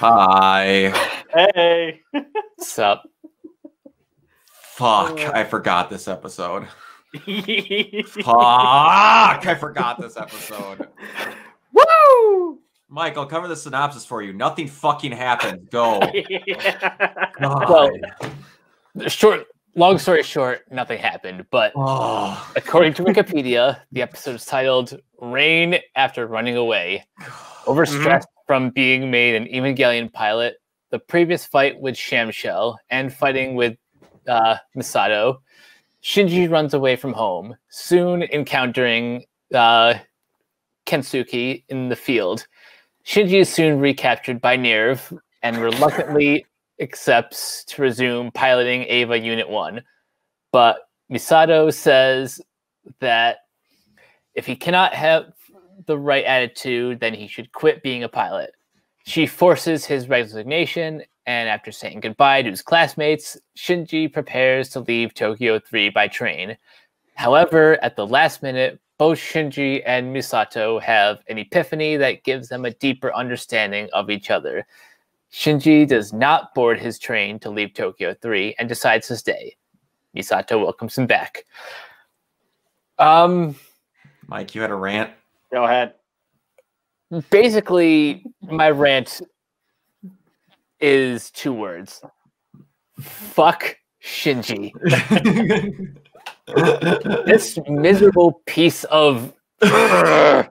Hi. Hey. What's up? Fuck, oh. I forgot this episode. Fuck, I forgot this episode. Woo! Michael, cover the synopsis for you. Nothing fucking happened. Go. God. Well, short, long story short, nothing happened. But oh, according to Wikipedia, the episode is titled "Rain After Running Away." Overstressed from being made an Evangelion pilot, the previous fight with Shamshel, and fighting with uh, Misato, Shinji runs away from home, soon encountering uh, Kensuke in the field. Shinji is soon recaptured by Nerv and reluctantly accepts to resume piloting Eva Unit 1. But Misato says that if he cannot have the right attitude, then he should quit being a pilot. She forces his resignation, and after saying goodbye to his classmates, Shinji prepares to leave Tokyo 3 by train. However, at the last minute, both Shinji and Misato have an epiphany that gives them a deeper understanding of each other. Shinji does not board his train to leave Tokyo 3 and decides to stay. Misato welcomes him back. Um, Mike, you had a rant. Go ahead. basically, my rant is two words. Fuck Shinji. This miserable piece of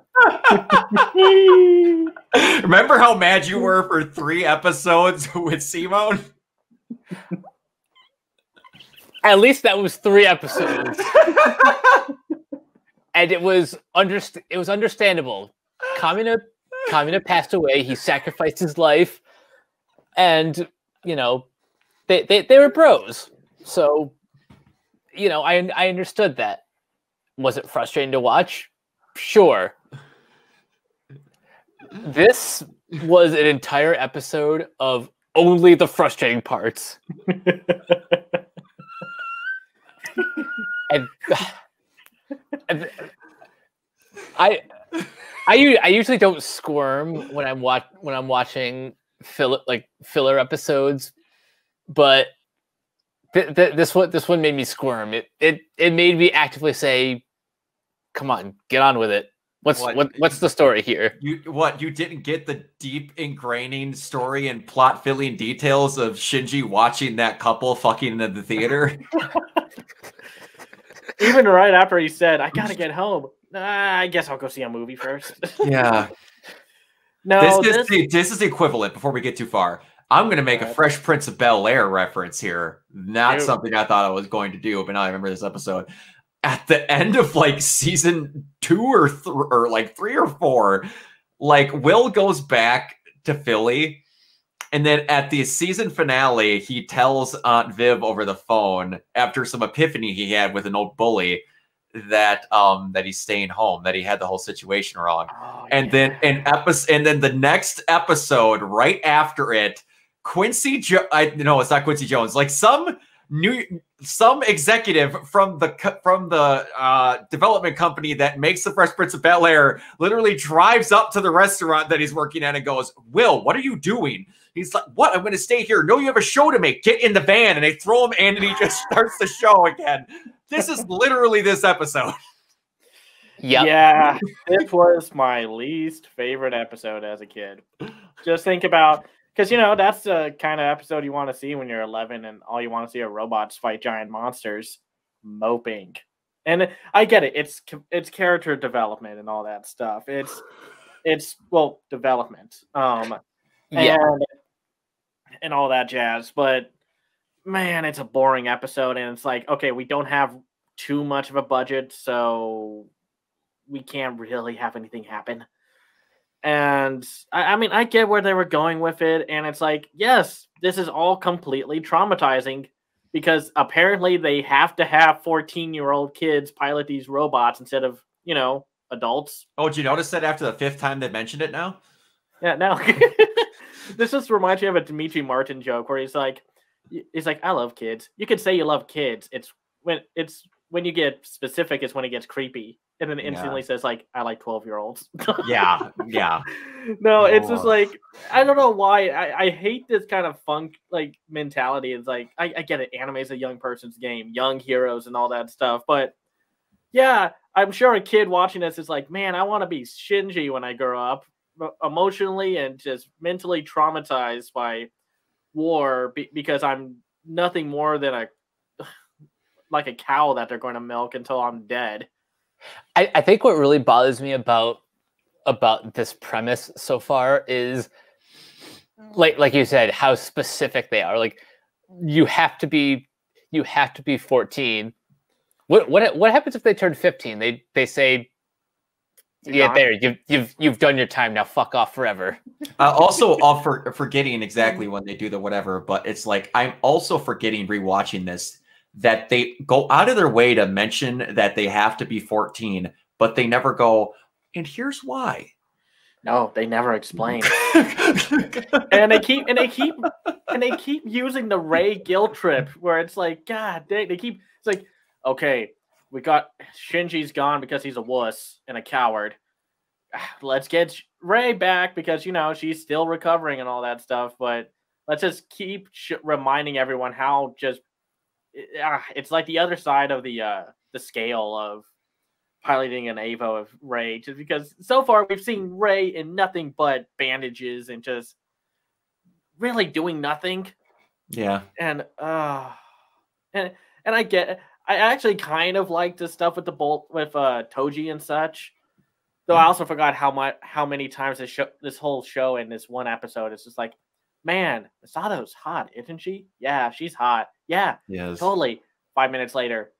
Remember how mad you were for three episodes with Simon? at least that was three episodes. and it was underst- it was understandable. Kamina Kamina passed away, he sacrificed his life, and you know, they they, they were bros. So you know, I I understood that. Was it frustrating to watch? Sure. This was an entire episode of only the frustrating parts. and, and I, I, I usually don't squirm when I'm watch when I'm watching fill like filler episodes, but th- th- this one this one made me squirm. It it it made me actively say, "Come on, get on with it." What's What? what, what's the story here? You what? You didn't get the deep ingraining story and plot filling details of Shinji watching that couple fucking in the theater. Even right after he said, "I gotta get home," uh, I guess I'll go see a movie first. yeah, no, this is this, the, this is the equivalent. Before we get too far, I'm going to make a Fresh Prince of Bel Air reference here. Not Ew. something I thought I was going to do, but now I remember this episode. At the end of like season two or th- or like three or four, like Will goes back to Philly, and then at the season finale, he tells Aunt Viv over the phone after some epiphany he had with an old bully that um that he's staying home, that he had the whole situation wrong Oh, and yeah. then an episode, and then the next episode right after it, Quincy. Jo- I no, it's not Quincy Jones. Like some new, some executive from the from the uh, development company that makes the Fresh Prince of Bel Air literally drives up to the restaurant that he's working at and goes, "Will, what are you doing?" He's like, "What? I'm going to stay here. No, you have a show to make. Get in the van." And they throw him in, and he just starts the show again. This is literally this episode. Yep. Yeah, it was my least favorite episode as a kid. Just think about because you know that's the kind of episode you want to see when you're 11 and all you want to see are robots fight giant monsters moping. And I get it; it's it's character development and all that stuff. It's it's well development, um, Yeah. and and all that jazz. But man, it's a boring episode, and it's like okay, we don't have too much of a budget, so we can't really have anything happen. And I, I mean, I get where they were going with it, and it's like, yes, this is all completely traumatizing because apparently they have to have 14 year old kids pilot these robots instead of, you know, adults. Oh, did you notice that after the fifth time they mentioned it now? Yeah, now this just reminds me of a Demetri Martin joke where he's like, he's like, I love kids. You could say you love kids. It's when it's when you get specific is when it gets creepy, and then Yeah. instantly says like, "I like twelve year olds." Yeah, yeah. no, it's just like I don't know why I, I hate this kind of funk like mentality. It's like I, I get it, anime is a young person's game, young heroes and all that stuff, but yeah, I'm sure a kid watching this is like, man, I want to be Shinji when I grow up, emotionally and just mentally traumatized by war be- because I'm nothing more than a like a cow that they're going to milk until I'm dead. I, I think what really bothers me about about this premise so far is like like you said how specific they are. Like you have to be you have to be 14 what what what happens if they turn 15 they they say You're yeah gone. there you've you've you've done your time now. Fuck off forever. Uh, also, all for forgetting exactly when they do the whatever, but it's like I'm also forgetting rewatching this that they go out of their way to mention that they have to be 14, but they never go. And here's why. No, they never explain. and they keep and they keep and they keep using the Rei guilt trip where it's like, God, they, they keep it's like, okay, we got Shinji's gone because he's a wuss and a coward. Let's get Rei back because you know she's still recovering and all that stuff. But let's just keep sh- reminding everyone how just it- ah, it's like the other side of the uh the scale of piloting an Avo of Rei, just because so far we've seen Rei in nothing but bandages and just really doing nothing. yeah. And uh and and I get I actually kind of like the stuff with the bolt with uh Toji and such. Though I also forgot how much how many times this show this whole show in this one episode is just like, man, Misato's hot, isn't she? Yeah, she's hot. Yeah, Yes. Totally. Five minutes later,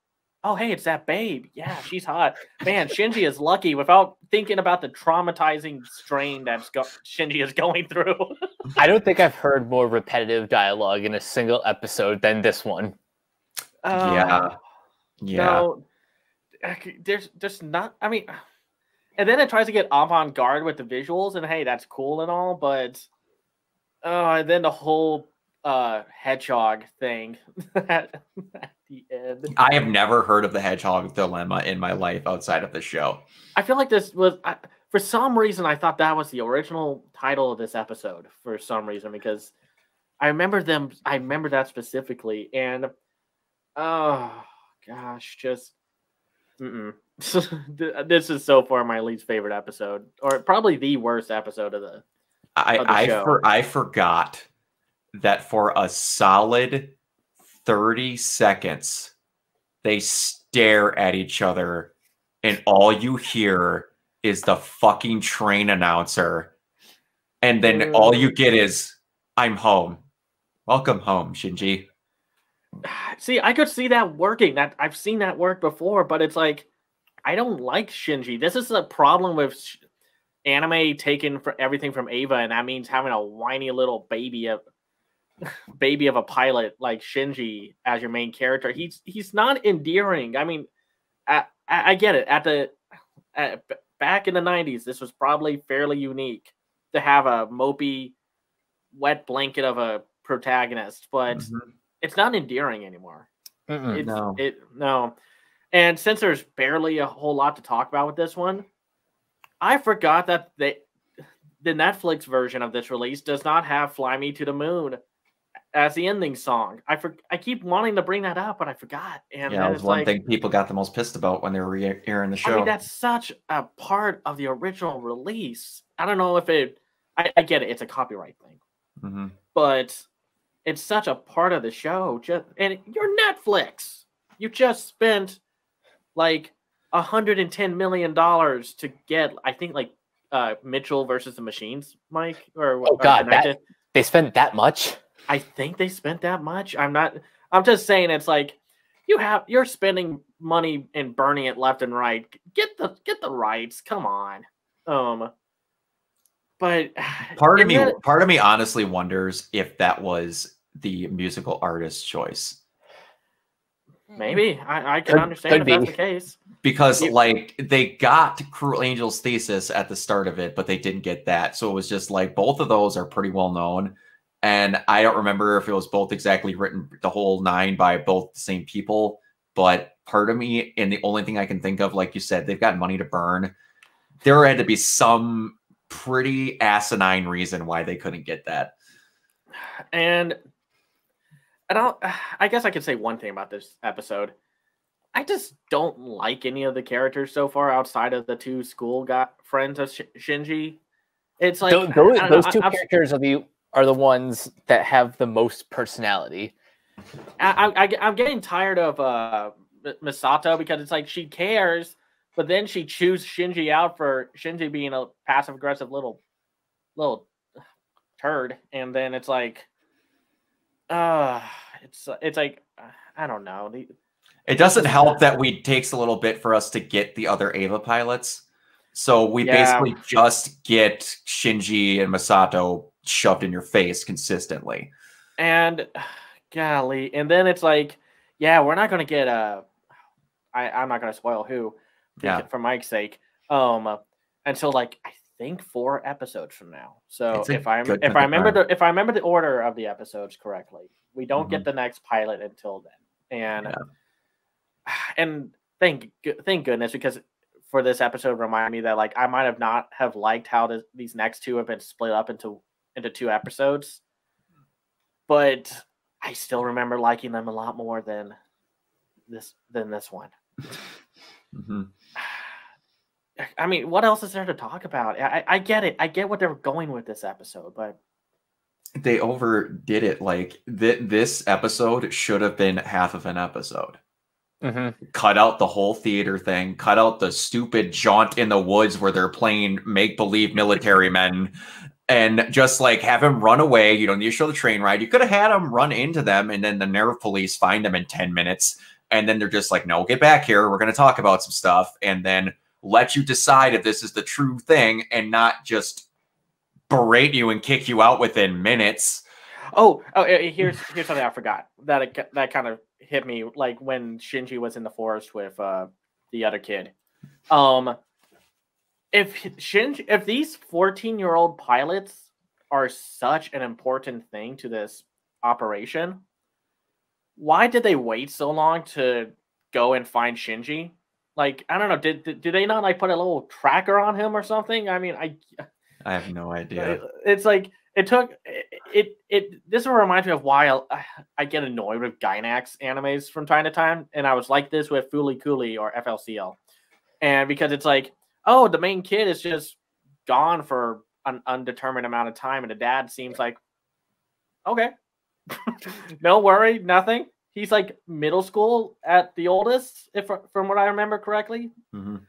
oh hey, it's that babe. Yeah, she's hot. Man, Shinji is lucky without thinking about the traumatizing strain that go- Shinji is going through. i don't think i've heard more repetitive dialogue in a single episode than this one Yeah. Uh, Yeah. No, there's there's not. I mean, and then it tries to get avant garde with the visuals, and hey, that's cool and all, but uh, and then the whole uh hedgehog thing at, at the end. I have never heard of the hedgehog dilemma in my life outside of the show. I feel like this was I, for some reason I thought that was the original title of this episode for some reason because I remember them I remember that specifically and oh gosh just. This is so far my least favorite episode or probably the worst episode of the I I, for, I forgot that for a solid 30 seconds they stare at each other and all you hear is the fucking train announcer and then all you get mm. is I'm home. Welcome home, Shinji. See, I could see that working. That I've seen that work before, but it's like I don't like Shinji. This is a problem with anime taken for everything from Eva, and that means having a whiny little baby of baby of a pilot like Shinji as your main character. He's he's not endearing. I mean, I, I I get it. At the at, back in the '90s, this was probably fairly unique to have a mopey, wet blanket of a protagonist, but Mhm. it's not endearing anymore. Mm-mm. It's, No. It no. And since there's barely a whole lot to talk about with this one, I forgot that they the Netflix version of this release does not have "Fly Me to the Moon" as the ending song. I for, I keep wanting to bring that up, but I forgot. And Yeah, that was one like, thing people got the most pissed about when they were re- airing the show. I mean, that's such a part of the original release. I don't know if it. I, I get it; it's a copyright thing, Mhm. but it's such a part of the show. Just and you're Netflix. You just spent like a hundred and ten million dollars to get. I think like uh Mitchell versus the Machines, Mike. Or Oh, or God, that- they spent that much I think they spent that much. I'm not. I'm just saying it's like you have you're spending money and burning it left and right. Get the get the rights. Come on. Um. But part of me then- part of me honestly wonders if that was the musical artist's choice Hmm. maybe I, I can Could- understand could if that's the case. because You- like they got cruel angel's thesis at the start of it but they didn't get that so it was just like both of those are pretty well known and i don't remember if it was both exactly written the whole nine by both the same people but part of me, and the only thing I can think of, like you said, they've got money to burn. There had to be some pretty asinine reason why they couldn't get that. And and I'll, I guess I could say one thing about this episode. I just don't like any of the characters so far outside of the two school got friends of Sh- Shinji. It's like those, those, those know, two I- I'm- characters are the are the ones that have the most personality. I, I, I'm getting tired of uh Misato because it's like she cares, but then she chews Shinji out for Shinji being a passive aggressive little little turd, and then it's like, uh it's it's like uh, I don't know. The, It doesn't help that we takes a little bit for us to get the other Eva pilots. So we Yeah. basically just get Shinji and Misato shoved in your face consistently. and golly, and then it's like, yeah, we're not gonna get a. I I'm not gonna spoil who, Yeah. for Mike's sake. Um, until like I think four episodes from now. So if I if I remember the if I remember the order of the episodes correctly, we don't Mhm. get the next pilot until then. And Yeah. and thank thank goodness because for this episode remind me that like I might have not have liked how this, these next two have been split up into into two episodes, but I still remember liking them a lot more than this than this one. Mhm. I mean, what else is there to talk about? I, I- I get it. I get what they're going with this episode, but They overdid it. Like th- this episode should have been half of an episode. Mm-hmm. cut out the whole theater thing, cut out the stupid jaunt in the woods where they're playing make believe military men, and just like have him run away. You don't need to show the train ride. You could have had him run into them, and then the Nerv police find them in 10 minutes. And then they're just like, no, get back here. We're going to talk about some stuff. And then let you decide if this is the true thing and not just berate you and kick you out within minutes. oh, oh, eh, here's here's something I forgot that that kind of hit me like when Shinji was in the forest with uh the other kid. Um, if Shinji, if these 14 year old pilots are such an important thing to this operation, why did they wait so long to go and find Shinji? Like, I don't know. Did, did do they not like put a little tracker on him or something? I mean, I I have no idea. It's like it took it. It, it this will remind me of why I, I get annoyed with Gainax animes from time to time, and I was like this with Fooly Cooly or FLCL, and because it's like, oh, the main kid is just gone for an undetermined amount of time, and the dad seems like, okay, no worry, nothing. He's like middle school at the oldest, if from what I remember correctly. Mhm.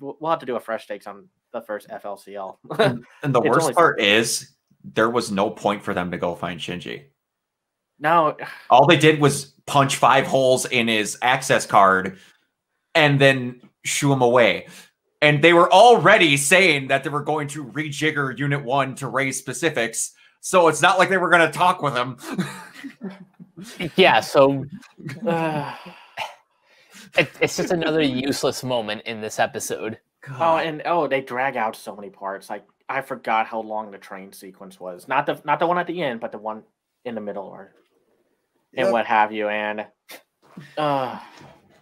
We'll we'll have to do a fresh takes on the first FLCL. And, and the worst part is there was no point for them to go find Shinji. no, All they did was punch five holes in his access card and then shoo him away. And they were already saying that they were going to rejigger Unit 1 to raise specifics. So it's not like they were going to talk with him. Yeah, so uh, it, it's just another useless moment in this episode. oh, and oh, they drag out so many parts. Like I forgot how long the train sequence was. Not the not the one at the end, but the one in the middle or and Yep. what have you. And uh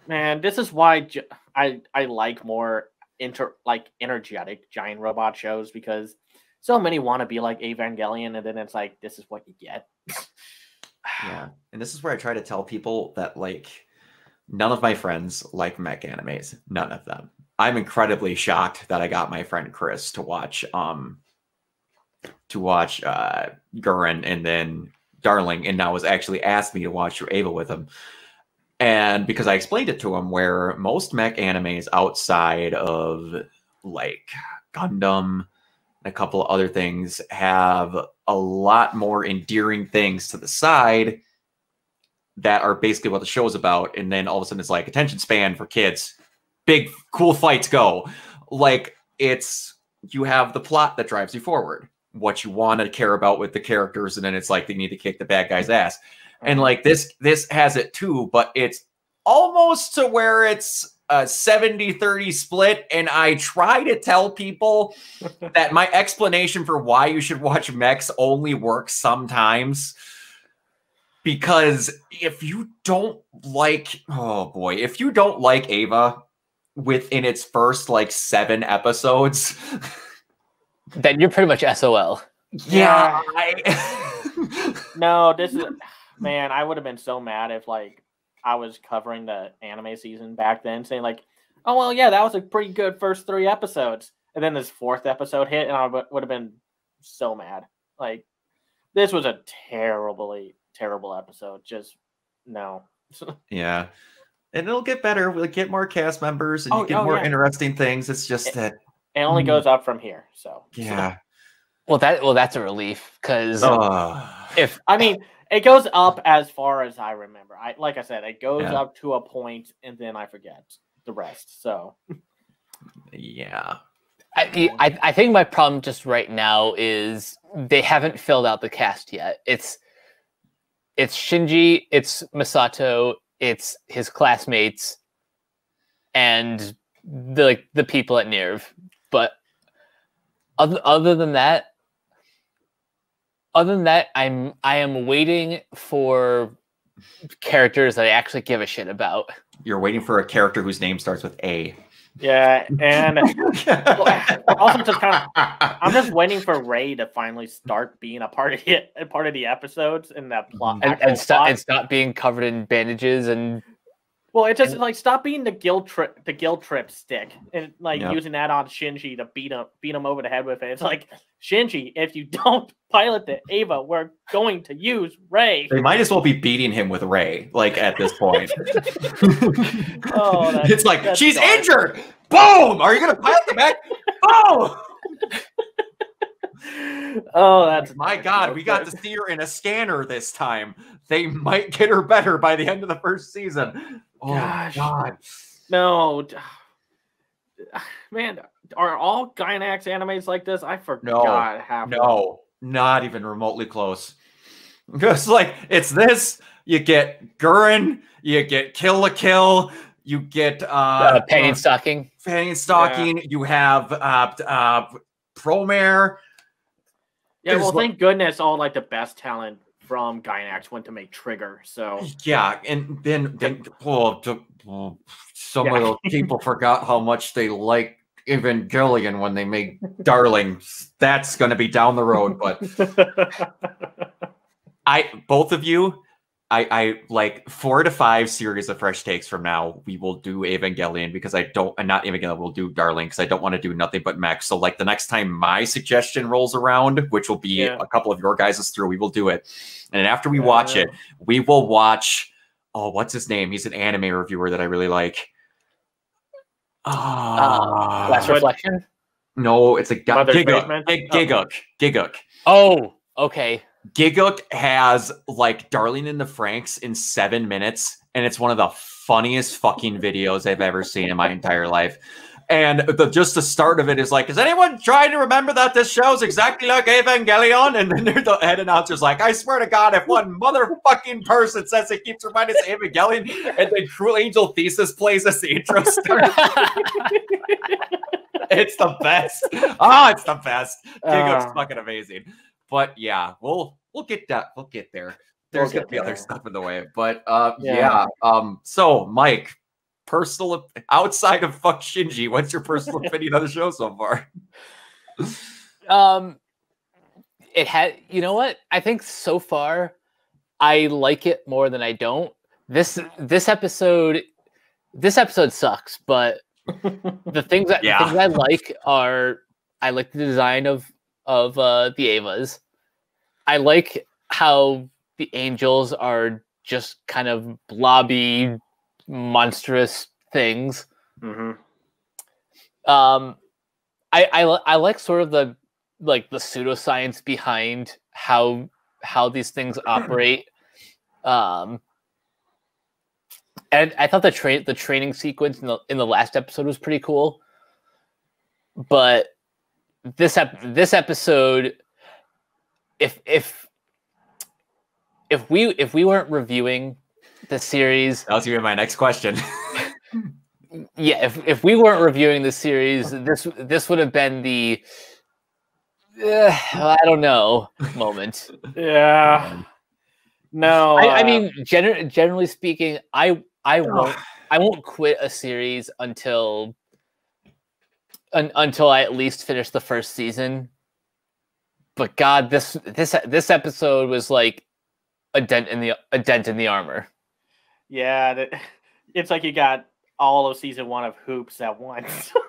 man, this is why I I like more inter like energetic giant robot shows because so many want to be like Evangelion, and then it's like this is what you get. yeah. And this is where I try to tell people that, like, none of my friends like mech animes. None of them. I'm incredibly shocked that I got my friend Chris to watch um to watch uh Gurren and then Darling and now has actually asked me to watch Eva with him. And because I explained it to him where most mech animes outside of like Gundam and a couple of other things have a lot more endearing things to the side that are basically what the show is about. And then all of a sudden it's like attention span for kids. Big cool fights go. Like it's you have the plot that drives you forward, what you want to care about with the characters, and then it's like they need to kick the bad guy's ass. And mm-hmm. like this, this has it too, but it's almost to where it's a 70 30 split. And I try to tell people that my explanation for why you should watch mechs only works sometimes because if you don't like, oh boy, if you don't like Eva within its first like seven episodes, Then you're pretty much SOL. yeah, I, No, this is man. I would have been so mad if like I was covering the anime season back then, saying like, "Oh well, yeah, that was a pretty good first three episodes," and then this fourth episode hit, and I would have been so mad. Like, this was a terribly terrible episode. Just no. yeah. And it'll get better. We'll get more cast members and Oh, you get oh, more yeah. interesting things. It's just that, It only Mm. goes up from here. So yeah. Well, that well, that's a relief because Ugh. if I mean, it goes up as far as I remember. I like I said, it goes Yeah. up to a point, and then I forget the rest. So yeah. I, I I think my problem just right now is they haven't filled out the cast yet. It's it's Shinji, it's Misato, it's his classmates, and the like the people at Nerv. But other other than that, other than that, I'm I am waiting for characters that I actually give a shit about. You're waiting for a character whose name starts with A. yeah, and also just kind of I'm just waiting for Rei to finally start being a part of it, a part of the episodes and the plot. And, and, stop, plot. and stop being covered in bandages and well, it's just like stop being the guilt trip, the guilt trip stick, and like Yep. using that on Shinji to beat him, beat him over the head with it. It's like Shinji, if you don't pilot the Eva, we're going to use Rei. They might as well be beating him with Rei, like at this point. Oh, it's like she's dark. injured. Boom! Are you gonna pilot the back? Boom! Oh, that's My God, we got to see her in a scanner this time. They might get her better by the end of the first season. Oh Gosh. God! no, man. Are all Gainax animes like this? I forgot half. No, not even remotely close. Just like it's this, you get Gurren, you get Kill la Kill, you get uh, uh, panty and stocking. Pain and Stocking, you have uh, uh, Promare. Yeah, well, like- thank goodness all like the best talent from Gainax went to make Trigger. So Yeah, and then then oh, oh, some Yeah. of those people forgot how much they like Evangelion when they made Darling. That's going to be down the road, but I both of you, I I like four to five series of fresh takes from now. We will do Evangelion because I don't, and not Evangelion. We'll do Darling because I don't want to do nothing but mech. So like the next time my suggestion rolls around, which will be Yeah. a couple of your guys' through, we will do it. And after we watch it, we will watch. Oh, what's his name? He's an anime reviewer that I really like. Ah, Last What- reflection. no, it's a guy. Mother's Gigguk. Basement? Oh. Gigguk. Gigguk. Oh, okay. Gigguk has like Darling in the Franxx in seven minutes, and it's one of the funniest fucking videos I've ever seen in my entire life. And the just the start of it is like, is anyone trying to remember that this show is exactly like Evangelion? And then the head announcer's like, I swear to God, if one motherfucking person says it keeps reminding us of Evangelion, and then True Angel Thesis plays as the intro starts, it's the best. Oh, it's the best. Gigguk's Ah. fucking amazing. But yeah, we'll we'll get that. We'll get there. There's We'll gonna be other stuff in the way. But uh yeah. Yeah. Um so Mike, personal outside of fuck Shinji, what's your personal opinion of the show so far? Um, it had. You know what? I think so far, I like it more than I don't. This this episode, this episode sucks. But the things that Yeah. the things I like are I like the design of of uh, the Evas. I like how the angels are just kind of blobby, monstrous things. hmm um I, I I like sort of the like the pseudoscience behind how how these things operate um and i thought the train the training sequence in the in the last episode was pretty cool but this ep- this episode if if if we if we weren't reviewing the series That was gonna be my next question. yeah if, if we weren't reviewing the series this this would have been the uh, i don't know moment Yeah. No, I, I uh, mean, gener- generally speaking, I I won't I won't quit a series until un, until I at least finish the first season. But God, this this this episode was like a dent in the a dent in the armor. yeah, that, it's like you got all of season one of Hoops at once.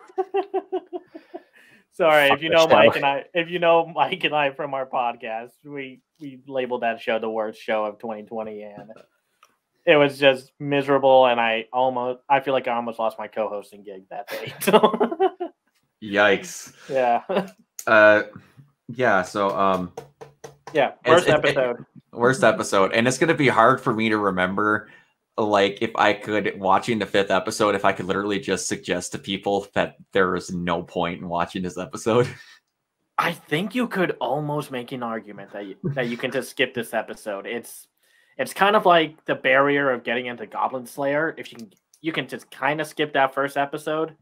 Sorry, Fuck if you know show. Mike and I, if you know Mike and I from our podcast, we we labeled that show the worst show of 2020, and it was just miserable. And I almost, I feel like I almost lost my co-hosting gig that day. Yikes. yeah, Uh, yeah. So, um, yeah, worst it- it- episode. worst episode, and it's gonna be hard for me to remember. Like, if I could watching the fifth episode, if I could literally just suggest to people that there is no point in watching this episode. I think you could almost make an argument that you, that you can just skip this episode. It's it's kind of like the barrier of getting into Goblin Slayer. If you can, you can just kind of skip that first episode,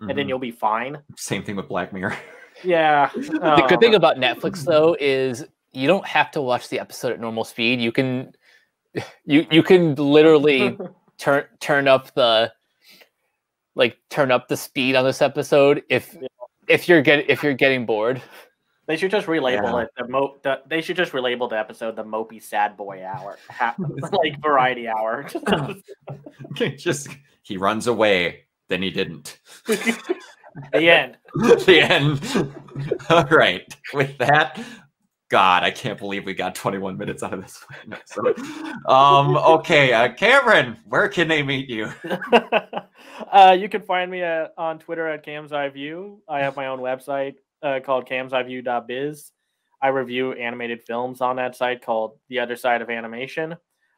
and then Mhm. you'll be fine. Same thing with Black Mirror. Yeah. The good thing about Netflix though is you don't have to watch the episode at normal speed. You can you you can literally turn turn up the like turn up the speed on this episode if Yeah. if you're get if you're getting bored. they should just relabel Yeah. it the mo. The, they should just relabel the episode the Mopey Sad Boy Hour, ha, like Variety Hour. just he runs away, then he didn't. the end. the end. All right. With that, God, I can't believe we got 21 minutes out of this episode. Um, okay, uh, Cameron, where can they meet you? uh, you can find me uh, on Twitter at Cam's Eye View. I have my own website uh, called camseyeview.biz. I review animated films on that site called The Other Side of Animation.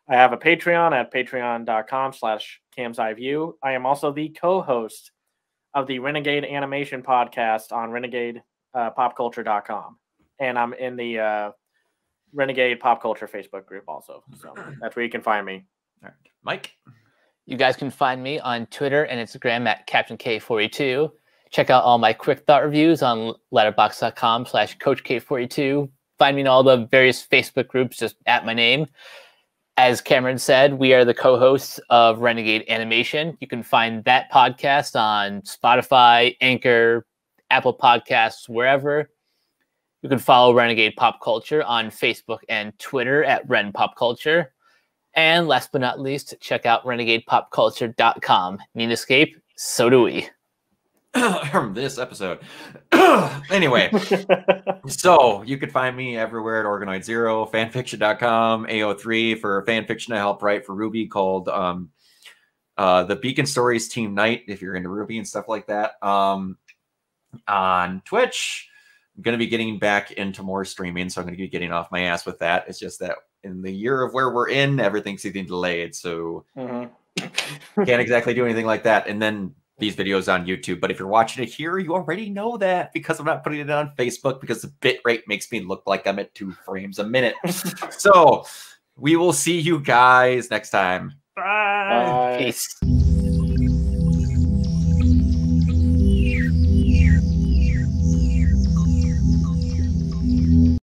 I have a Patreon at patreon.com slash Cam's Eye View. I am also the co-host of the Renegade Animation Podcast on renegadepopculture.com. And I'm in the uh, Renegade Pop Culture Facebook group also. So that's where you can find me. All right. Mike. You guys can find me on Twitter and Instagram at Captain K42. Check out all my quick thought reviews on letterboxd.com slash Coach K42. Find me in all the various Facebook groups just at my name. As Cameron said, we are the co-hosts of Renegade Animation. You can find that podcast on Spotify, Anchor, Apple Podcasts, wherever. You can follow Renegade Pop Culture on Facebook and Twitter at Ren Pop Culture. And last but not least, check out renegadepopculture.com. Need escape? So do we. this episode. anyway, so you could find me everywhere at Organoid Zero, fanfiction.com, AO3 for fanfiction I help write for RWBY called um, uh, the Beacon Stories Team Night, if you're into RWBY and stuff like that. Um, on Twitch, I'm going to be getting back into more streaming, so I'm going to be getting off my ass with that. It's just that in the year of where we're in, everything's getting delayed, so Mhm. can't exactly do anything like that. And then these videos on YouTube. But if you're watching it here, you already know that because I'm not putting it on Facebook because the bit rate makes me look like I'm at two frames a minute. so we will see you guys next time. Bye. Peace.